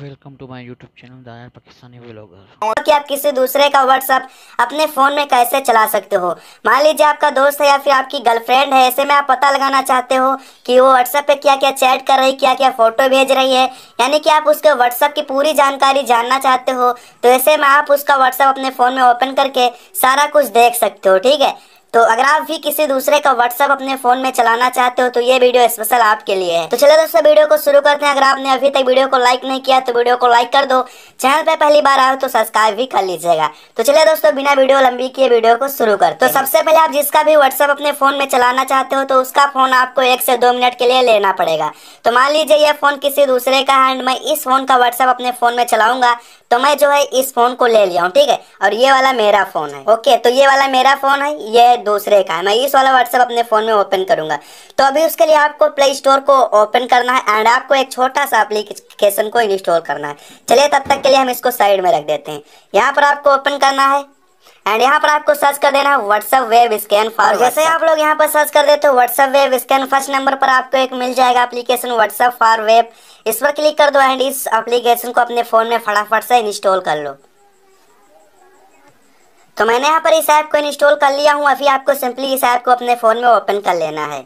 Welcome to my YouTube channel, दायर Pakistani vlogger. कि आप किसी दूसरे का व्हाट्सअप अपने फ़ोन में कैसे चला सकते हो? मान लीजिए आपका दोस्त है या फिर आपकी गर्लफ्रेंड है, ऐसे में आप पता लगाना चाहते हो कि वो व्हाट्सअप पे क्या क्या चैट कर रही क्या क्या फ़ोटो भेज रही है। यानी कि आप उसके व्हाट्सअप की पूरी जानकारी जानना चाहते हो तो ऐसे में आप उसका व्हाट्सअप अपने फ़ोन में ओपन करके सारा कुछ देख सकते हो, ठीक है? तो अगर आप भी किसी दूसरे का व्हाट्सअप अपने फ़ोन में चलाना चाहते हो तो ये वीडियो स्पेशल आपके लिए है। तो चलिए दोस्तों, वीडियो को शुरू करते हैं। अगर आपने अभी तक वीडियो को लाइक नहीं किया तो वीडियो को लाइक कर दो। चैनल पे पहली बार आओ तो सब्सक्राइब भी कर लीजिएगा। तो चलिए दोस्तों, बिना वीडियो लंबी किए वीडियो को शुरू कर तो सबसे पहले आप जिसका भी व्हाट्सअप अपने फ़ोन में चलाना चाहते हो तो उसका फ़ोन आपको एक से दो मिनट के लिए लेना पड़ेगा। तो मान लीजिए यह फ़ोन किसी दूसरे का है, मैं इस फ़ोन का व्हाट्सअप अपने फ़ोन में चलाऊँगा। तो मैं जो है इस फ़ोन को ले लिया हूँ, ठीक है? और ये वाला मेरा फ़ोन है, ओके? तो ये वाला मेरा फ़ोन है, ये दूसरे का है। मैं इस वाला व्हाट्सएप अपने फ़ोन में ओपन करूँगा। तो अभी उसके लिए आपको प्ले स्टोर को ओपन करना है एंड आपको एक छोटा सा एप्लीकेशन को इंस्टॉल करना है। चलिए, तब तक के लिए हम इसको साइड में रख देते हैं। यहाँ पर आपको ओपन करना है। एंड यहाँ पर आपको सर्च कर देना है व्हाट्सएप वेब स्कैन फॉर जैसे आप लोग यहाँ पर सर्च कर देते हो WhatsApp web scan first number पर आपको एक मिल जाएगा एप्लीकेशन व्हाट्सएप फॉर वेब इस पर क्लिक कर दो एंड इस एप्लीकेशन को अपने फ़ोन में फटाफट से इंस्टॉल कर लो। तो मैंने यहाँ पर इस ऐप को इंस्टॉल कर लिया हूँ अभी आपको सिंपली इस ऐप को अपने फ़ोन में ओपन कर लेना है।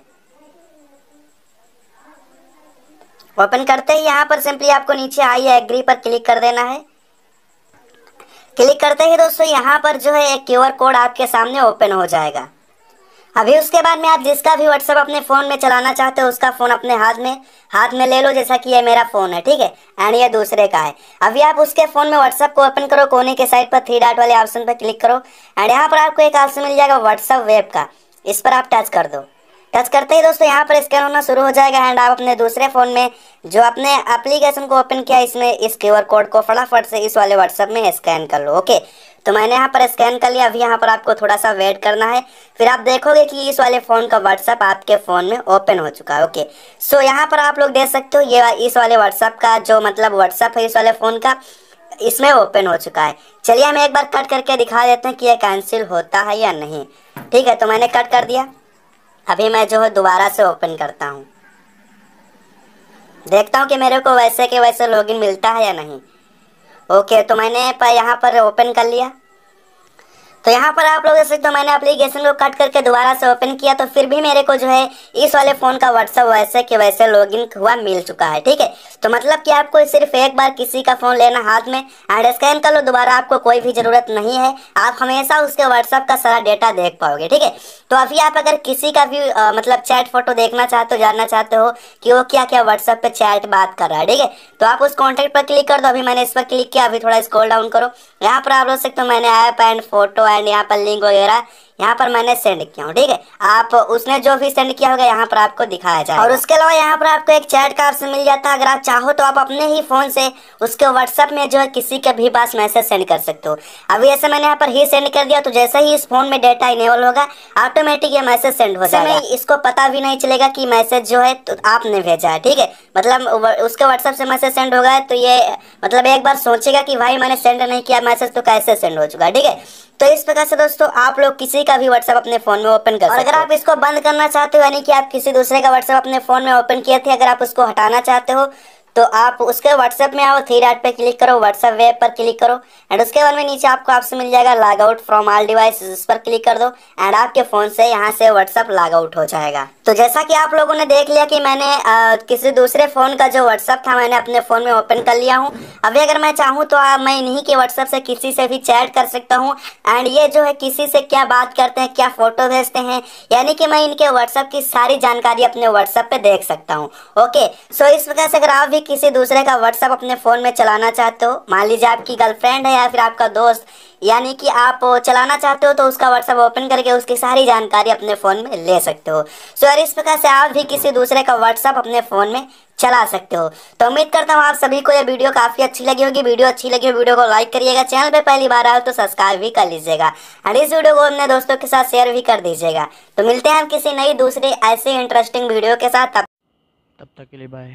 ओपन करते ही यहाँ पर सिंपली आपको नीचे आई एग्री पर क्लिक कर देना है। क्लिक करते ही दोस्तों, यहाँ पर जो है एक क्यूआर कोड आपके सामने ओपन हो जाएगा। अभी उसके बाद में आप जिसका भी व्हाट्सअप अपने फ़ोन में चलाना चाहते हो, उसका फ़ोन अपने हाथ में हाथ में ले लो, जैसा कि ये मेरा फ़ोन है, ठीक है? एंड ये दूसरे का है। अभी आप उसके फ़ोन में व्हाट्सअप को ओपन करो, कोने के साइड पर थ्री डॉट वाले ऑप्शन पर क्लिक करो। एंड यहाँ पर आपको एक ऑप्शन मिल जाएगा व्हाट्सअप वेब का। इस पर आप टच कर दो। टच करते ही दोस्तों यहाँ पर स्कैन होना शुरू हो जाएगा एंड आप अपने दूसरे फ़ोन में जो आपने एप्लीकेशन को ओपन किया इसमें इस क्यूआर कोड को फटाफट से इस वाले व्हाट्सएप में स्कैन कर लो ओके तो मैंने यहाँ पर स्कैन कर लिया। अभी यहाँ पर आपको थोड़ा सा वेट करना है। फिर आप देखोगे कि इस वाले फ़ोन का व्हाट्सअप आपके फ़ोन में ओपन हो चुका है ओके सो यहाँ पर आप लोग देख सकते हो, ये इस वाले व्हाट्सअप का जो मतलब व्हाट्सअप है इस वाले फ़ोन का, इसमें ओपन हो चुका है। चलिए हम एक बार कट करके दिखा देते हैं कि यह कैंसिल होता है या नहीं। ठीक है तो मैंने कट कर दिया। अभी मैं जो है दोबारा से ओपन करता हूँ। देखता हूँ कि मेरे को वैसे के वैसे लॉगिन मिलता है या नहीं। ओके तो मैंने यहाँ पर ओपन कर लिया। तो यहाँ पर आप लोग देख सकते हो मैंने एप्लीकेशन को कट करके दोबारा से ओपन किया तो फिर भी मेरे को जो है इस वाले फ़ोन का व्हाट्सअप वैसे के वैसे लॉगिन हुआ मिल चुका है ठीक है? तो मतलब कि आपको सिर्फ़ एक बार किसी का फ़ोन लेना हाथ में एंड स्कैन कर लो दोबारा आपको कोई भी ज़रूरत नहीं है आप हमेशा उसके व्हाट्सअप का सारा डेटा देख पाओगे ठीक है? तो अभी आप अगर किसी का भी आ, मतलब चैट फ़ोटो देखना चाहते हो जानना चाहते हो कि वो क्या क्या व्हाट्सअप पे चैट बात कर रहा है ठीक है? तो आप उस कॉन्टेक्ट पर क्लिक कर दो अभी मैंने इस पर क्लिक किया अभी थोड़ा स्क्रॉल डाउन करो। यहाँ पर आप लोग सकते हो मैंने ऐप एंड फ़ोटो एंड यहाँ पर लिंक वगैरह यहाँ पर मैंने सेंड किया हूँ ठीक है? आप उसने जो भी सेंड किया होगा यहाँ पर आपको दिखाया जाए और उसके अलावा यहाँ पर आपको एक चैट का ऑप्शन मिल जाता है अगर आप चाहो तो आप अपने ही फ़ोन से उसके व्हाट्सएप में जो है किसी के भी पास मैसेज सेंड कर सकते हो। अभी ऐसे मैंने यहाँ पर ही सेंड कर दिया तो जैसे ही इस फ़ोन में डेटा इनेबल होगा ऑटोमेटिक ये मैसेज सेंड हो जाएगा। इसको पता भी नहीं चलेगा कि मैसेज जो है तो आपने भेजा है ठीक है? मतलब उसके व्हाट्सएप से मैसेज सेंड होगा तो ये मतलब एक बार सोचेगा कि भाई मैंने सेंड नहीं किया मैसेज तो कैसे सेंड हो चुका ठीक है? तो इस प्रकार से दोस्तों आप लोग किसी का भी व्हाट्सएप अपने फ़ोन में ओपन कर और अगर आप इसको बंद करना चाहते हो यानी कि आप किसी दूसरे का व्हाट्सएप अपने फ़ोन में ओपन किए थे अगर आप उसको हटाना चाहते हो तो आप उसके व्हाट्सएप में आओ थ्री डॉट पे क्लिक करो व्हाट्सएप वेब पर क्लिक करो एंड उसके बाद में नीचे आपको आपसे मिल जाएगा log out from all device उस पर क्लिक कर दो एंड आपके फ़ोन से यहाँ से व्हाट्सएप लॉग आउट हो जाएगा। तो जैसा कि आप लोगों ने देख लिया कि मैंने आ, किसी दूसरे फ़ोन का जो व्हाट्सअप था मैंने अपने फ़ोन में ओपन कर लिया हूँ। अभी अगर मैं चाहूँ तो आ, मैं इन्हीं के व्हाट्सअप से किसी से भी चैट कर सकता हूँ एंड ये जो है किसी से क्या बात करते हैं क्या फ़ोटो भेजते हैं यानी कि मैं इनके व्हाट्सअप की सारी जानकारी अपने व्हाट्सअप पे देख सकता हूँ। ओके सो इस प्रकार से अगर आप भी किसी दूसरे का व्हाट्सअप अपने फ़ोन में चलाना चाहते हो? मान लीजिए आपकी गर्लफ्रेंड है या फिर आपका दोस्त, यानी कि आप चलाना चाहते हो तो उसका व्हाट्सअप ओपन करके उसकी सारी जानकारी अपने फ़ोन में ले सकते हो। सो यार इस प्रकार से आप भी किसी दूसरे का व्हाट्सअप अपने फ़ोन में चला सकते हो तो उम्मीद करता हूँ आप सभी को ये वीडियो काफ़ी अच्छी लगी होगी। वीडियो अच्छी लगी हो, वीडियो को लाइक करिएगा। चैनल पे पहली बार आए तो सब्सक्राइब भी कर लीजिएगा। और इस वीडियो को अपने दोस्तों के साथ शेयर भी कर दीजिएगा। तो मिलते हैं हम किसी नई, दूसरी ऐसे इंटरेस्टिंग वीडियो के साथ। तब तक के लिए बाय